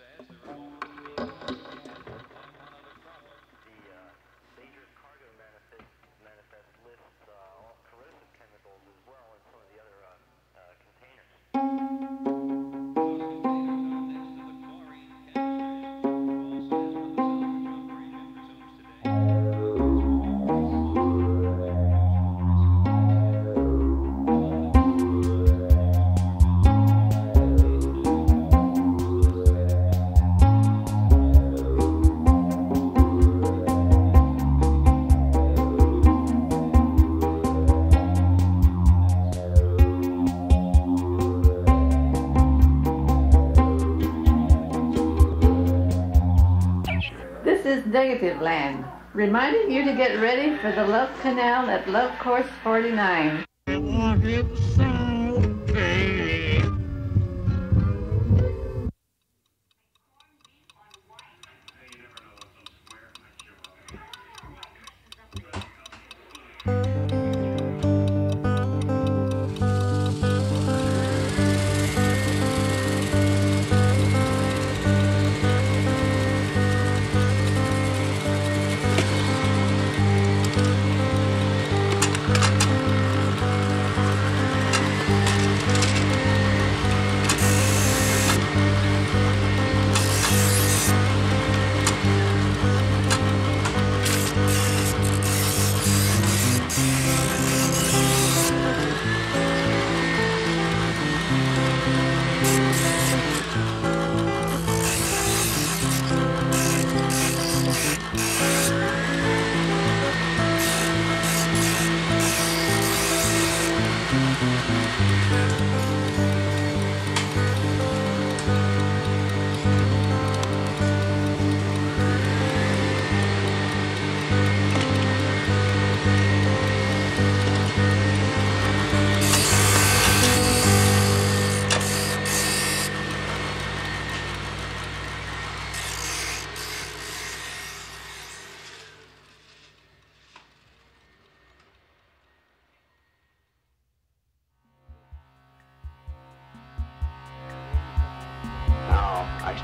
says. Negativland, reminding you to get ready for the Love Canal at Love Course 49.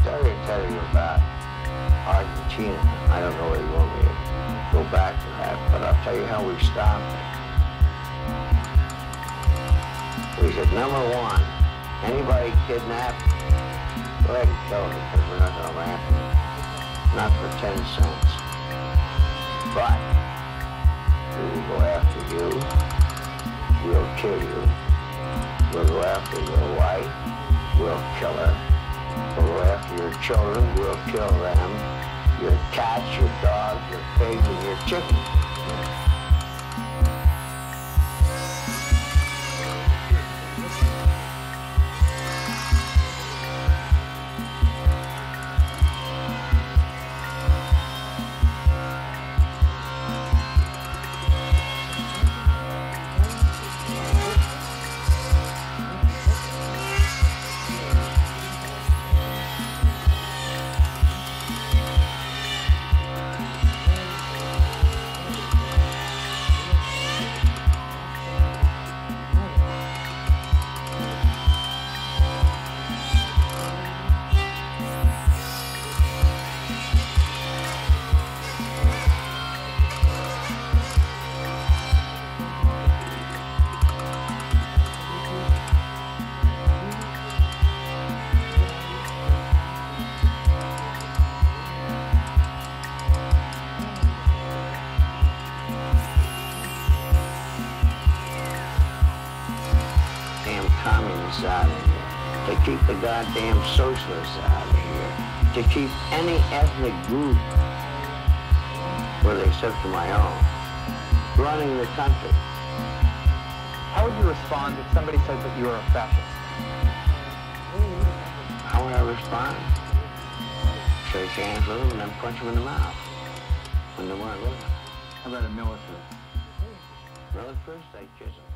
I would tell you about Argentina. I don't know where you want me to go back to that, but I'll tell you how we stopped it. We said, number one, anybody kidnapped, go ahead and kill them because we're not going to laugh. them. Not for 10 cents. But we will go after you. We'll kill you. We'll go after your wife. We'll kill her. We'll your children will kill them, your cats, your dogs, your pigs, and your chickens. goddamn socialists out here to keep any ethnic group, with the exception of my own, running the country. How would you respond if somebody says that you're a fascist? How would I respond? Shake hands with them and then punch them in the mouth when they weren't looking. How about a militarist? Militarists, they kiss just.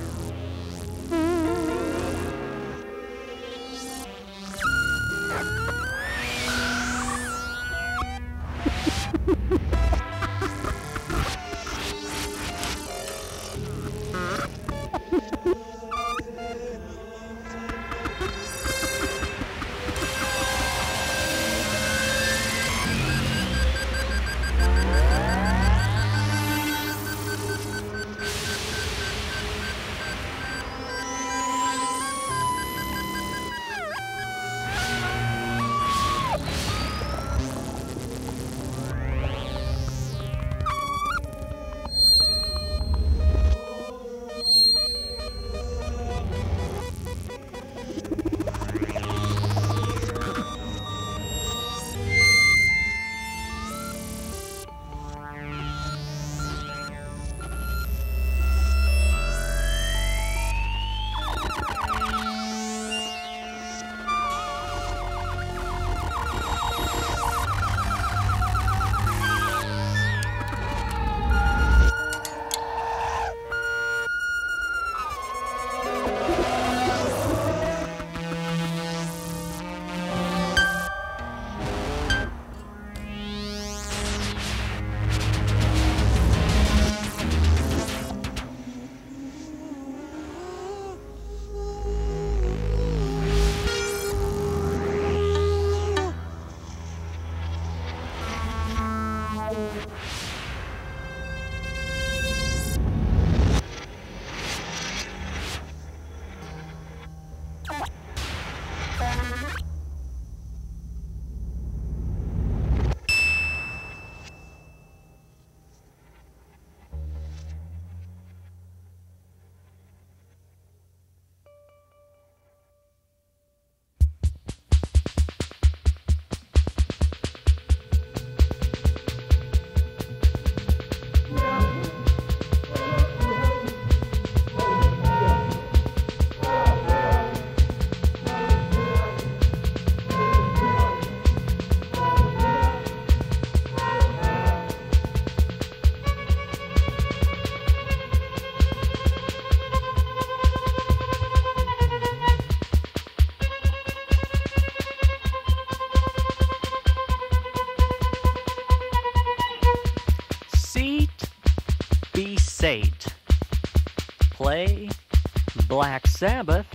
Sabbath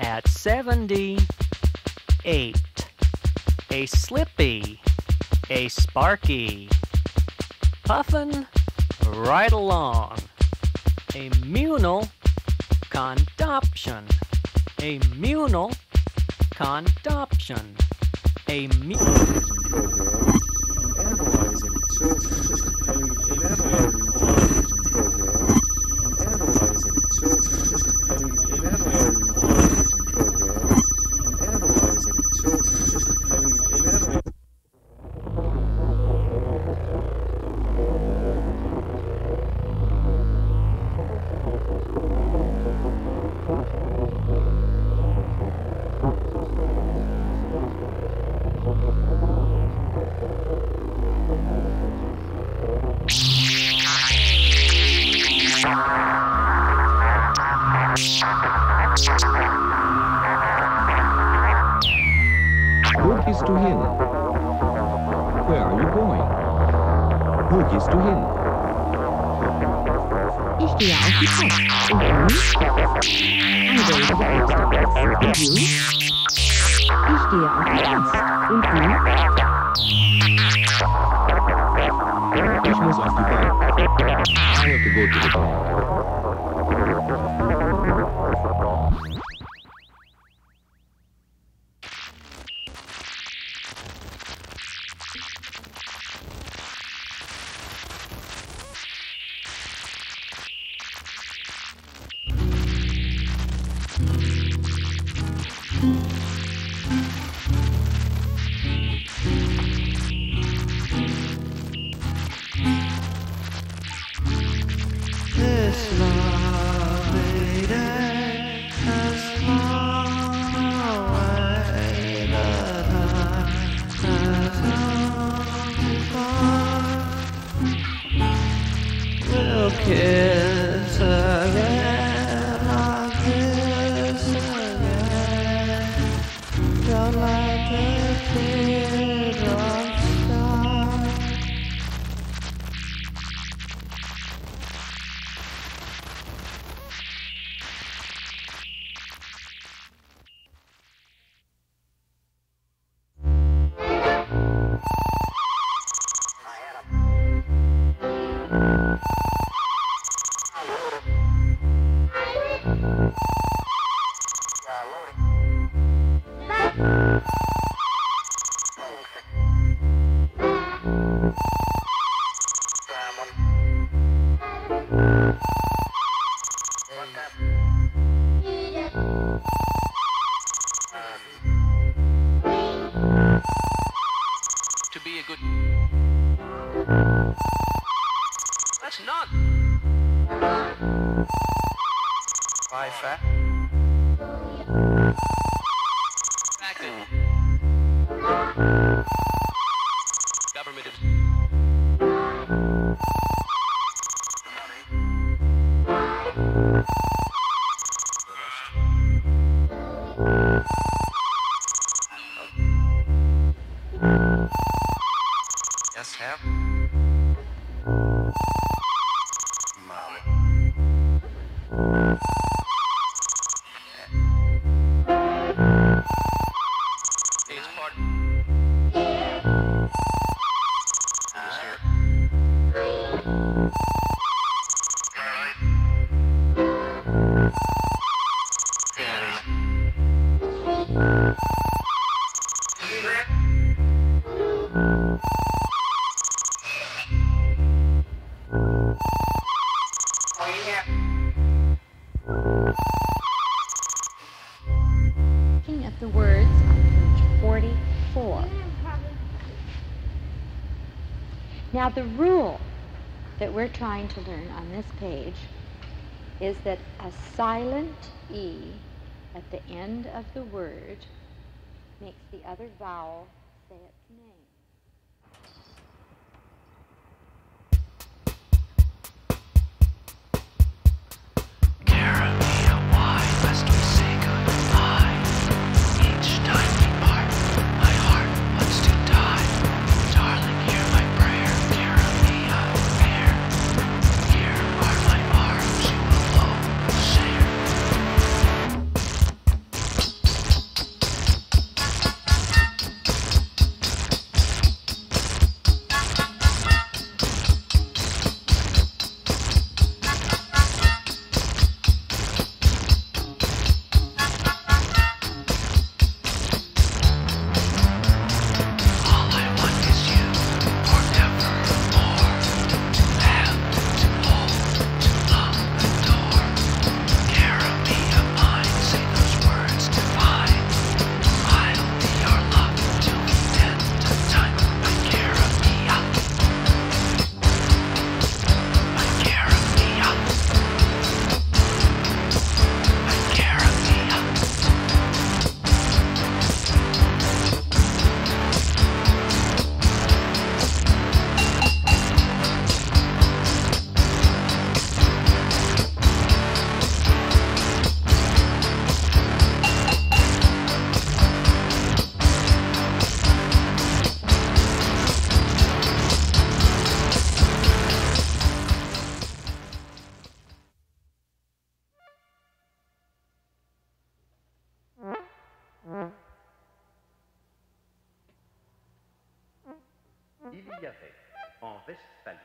at 78. A slippy, a sparky. Puffin' right along. A munal condoption. A munal condoption. A mu- Wo to go to the bank. Now, the rule that we're trying to learn on this page is that a silent E at the end of the word makes the other vowel say its name. Il y avait, en Westphalie,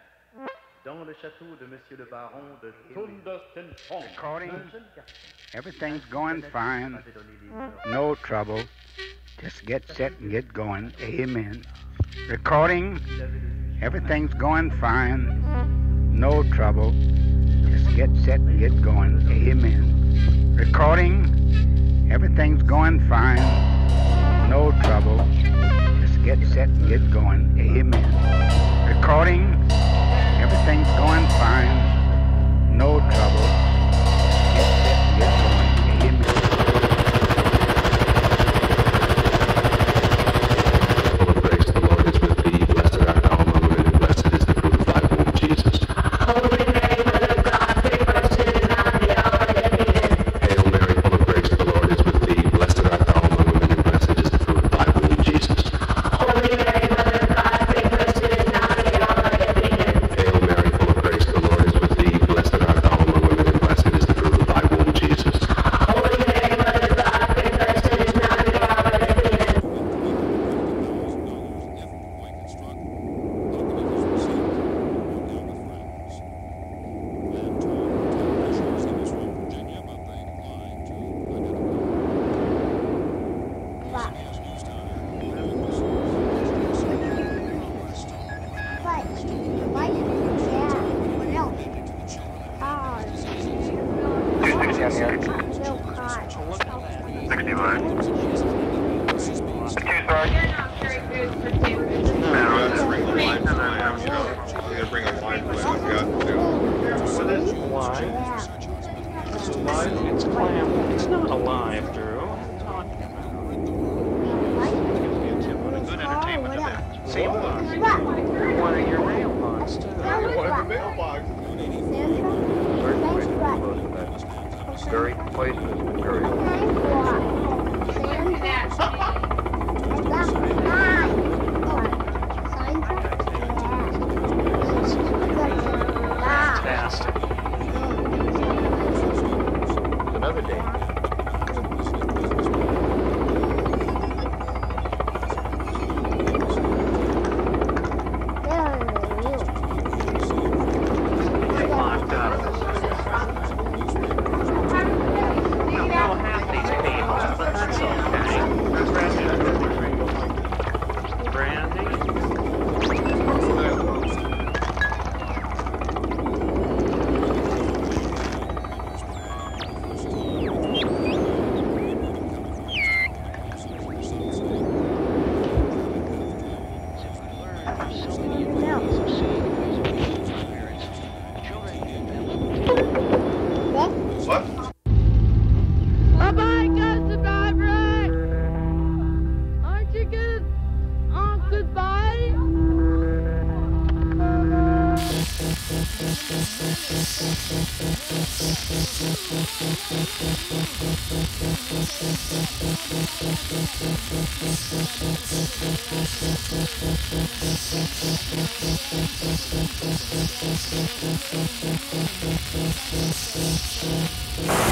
dans le château de Monsieur le Baron de Thunder-ten-tronckh, Recording. un jeune garçon Everything's going fine. avait donné les ordres No trouble. Just get set and get going. Amen. Recording. Everything's going fine. No trouble. Just get set and get going. Amen. Recording. Everything's going fine. No trouble. Get set and get going. Amen. Recording. Everything's going fine. No trouble.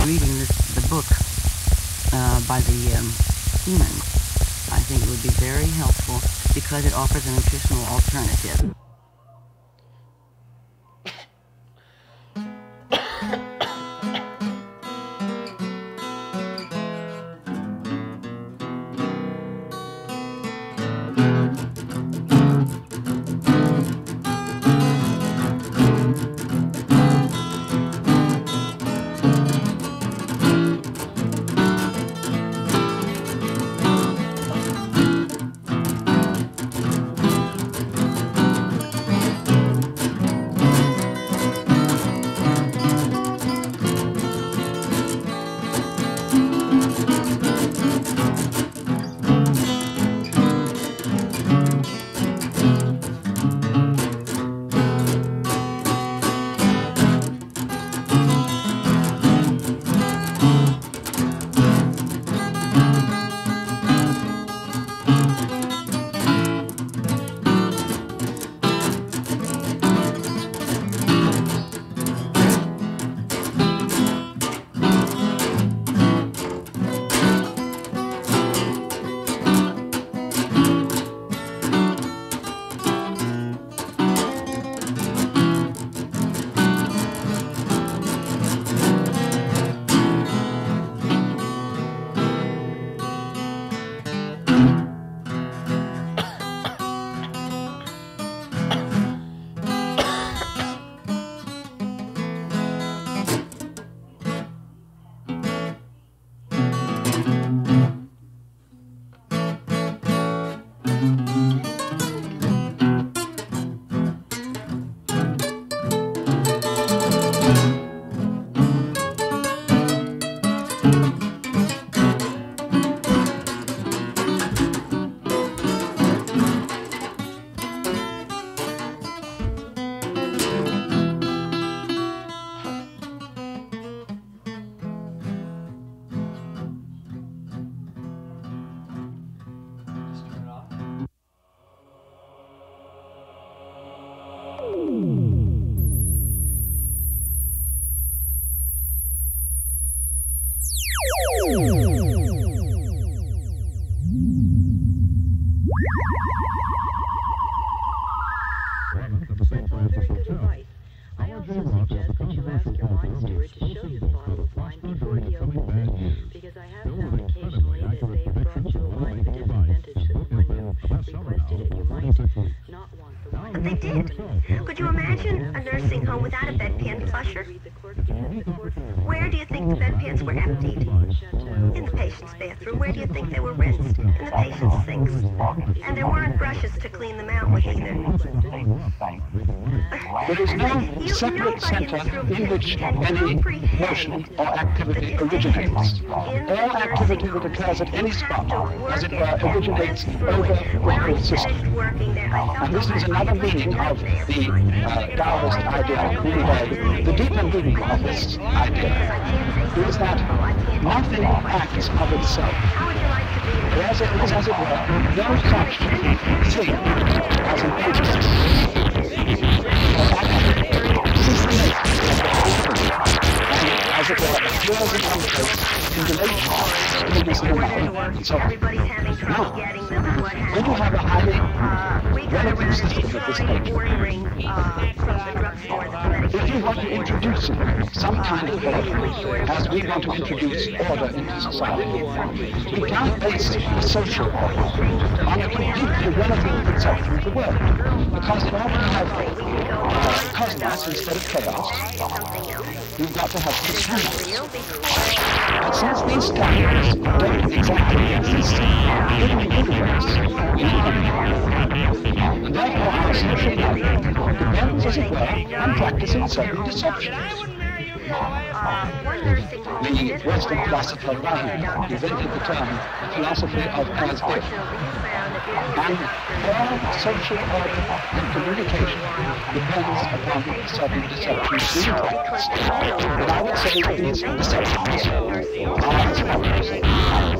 Reading this, the book uh, by the um, human, I think it would be very helpful because it offers a nutritional alternative. separate center in which any motion or activity originates. All activity that occurs at any spot, as it were, originates over the whole system. And this is another meaning of the uh, Taoist idea, really, the deeper meaning of this idea is that nothing acts of itself. As it is, as it were, no such thing as an agency. As it were, in. Now, you have a highly relative system of this nature, if you want to introduce some kind of order, as we want to introduce order into society, we can't base the social order on a completely relative conception of the world, Because order to have uh, cosmos instead of chaos, you've got to have And since these standards don't exactly exist in the universe, in and therefore our social life depends, as it were, on practicing certain deceptions. The Western philosopher Rahi invented the term philosophy of as if. And all social order and communication depends upon certain deceptions. And I would say these deceptions are as follows.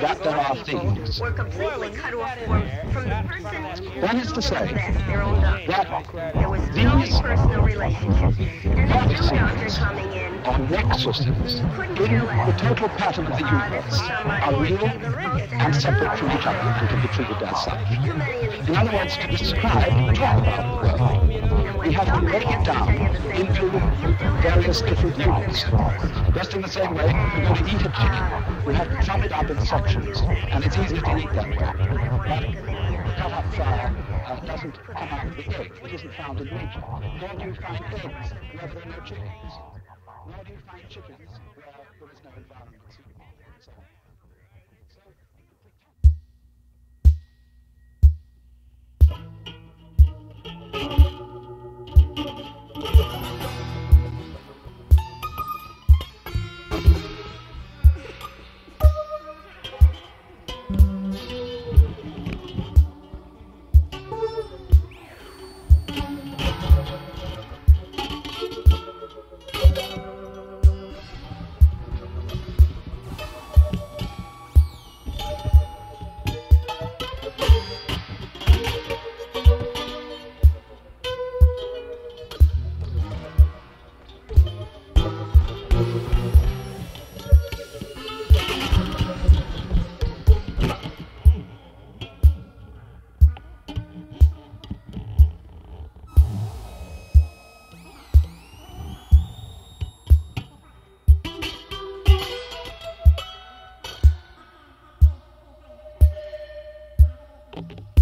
That there are things. We're completely cut off from, from the person That is to say their own doctor. that There was these personal relationship. And the new doctor coming in or nexuses in the total pattern of the universe are real and separate from each other and can be treated as such. In other words, to describe, talk about the world, we have to break it down into various different units. Just in the same way, we're going to eat a chicken, we have to chop it up in sections, and it's easier to eat that way. But cut up flour uh, doesn't come out of the egg. It isn't found in nature. Nor do you find eggs where there are no chickens. Nor do you find chickens you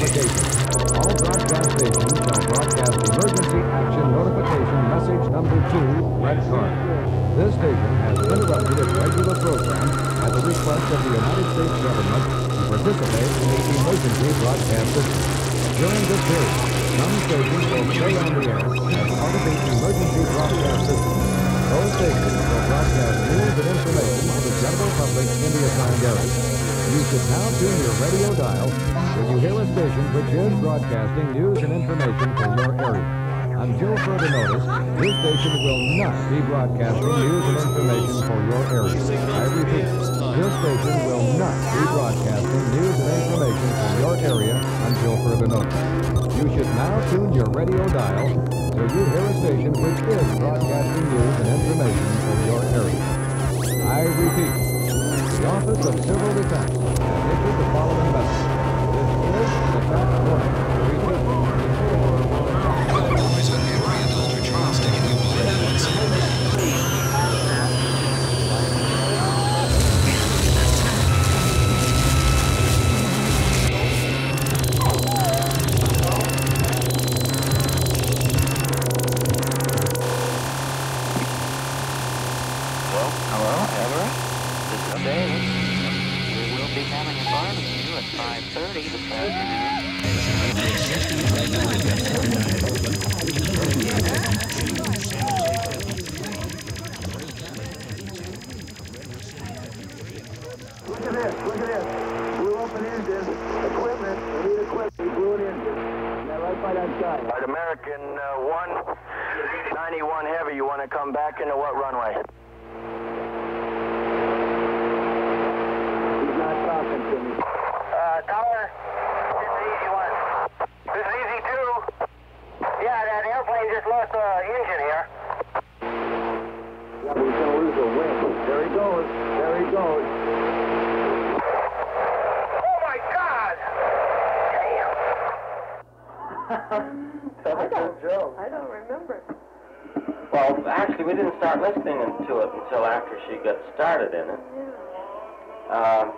notification. All broadcast stations shall broadcast emergency action notification message number two, red card. This station has interrupted its regular program at the request of the United States government to participate in the emergency broadcast system. During this period, some stations will stay on the air as part of the emergency broadcast system. Those stations will broadcast news and information to the general public in the assigned area. You should now tune your radio dial when you hear a station which is broadcasting news and information for your area. Until further notice, this station will not be broadcasting news and information for your area. I repeat, this station will not be broadcasting news and information for your area until further notice. You should now tune your radio dial so you hear a station which is broadcasting news and information for your area. I repeat, the Office of Civil Defense issued the following message. This is attack warning. I don't. I don't remember. Well, actually, we didn't start listening to it until after she got started in it. Yeah. Um,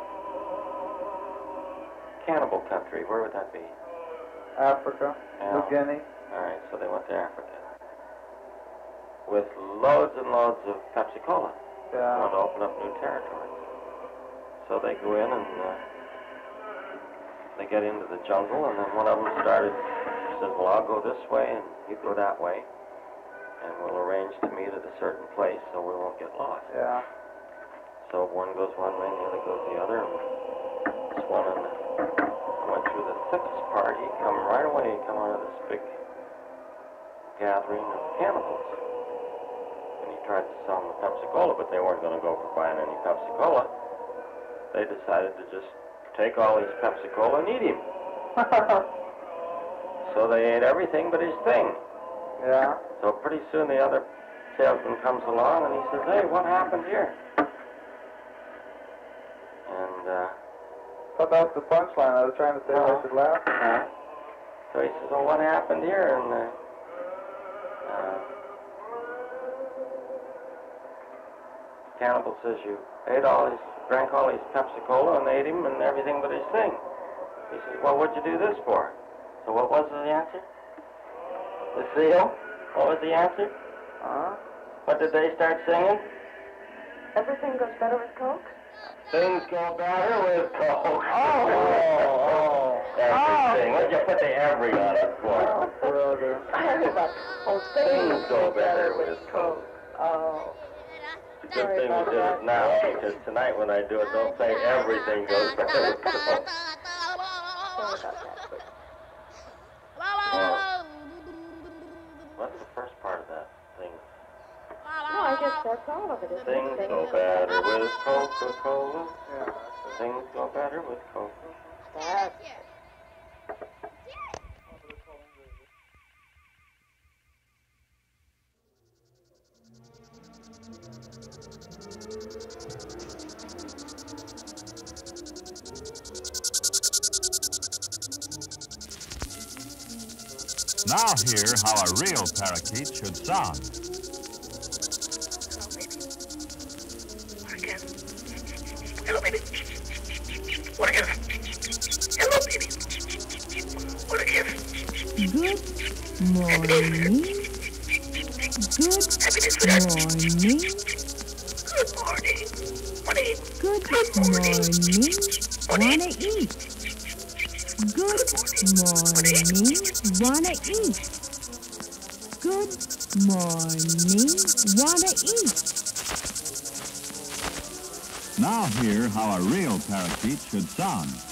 Cannibal Country, where would that be? Africa, Yeah. New Guinea. All right, so they went to Africa. With loads and loads of Pepsi Cola. Yeah. Want to open up new territory. So they go in and uh, they get into the jungle, and then one of them started, says, Well, I'll go this way, and you go that way, and we'll arrange to meet at a certain place so we won't get lost. Yeah. So one goes one way, and the other goes the other, and this one and went through the thickest part. He come right away, he come out of this big gathering of cannibals. And he tried to sell them the Pepsi Cola, but they weren't going to go for buying any Pepsi Cola. They decided to just take all these Pepsi Cola and eat him. so they ate everything but his thing. Yeah. So pretty soon the other salesman comes along and he says, Hey, what happened here? And uh, thought that was the punchline. I was trying to say I should laugh. uh, so he says, Well, what happened here? And uh, uh, Cannibal says, You ate all these, drank all these Pepsi Cola and ate him and everything but his thing. He says, Well, what'd you do this for? So what was the answer? The seal? What was the answer? Uh-huh. What did they start singing? Everything goes better with Coke? Things go better with Coke. Oh, oh, Everything. What'd you put the every on it for? brother. I heard about oh, Things go better with Coke. Oh. It's a good thing we did it now because tonight when I do it, don't say everything goes better with Coke. That's all of it. Things go better with Coca-Cola. Things go better with Coca. That's Now hear how a real parakeet should sound. Should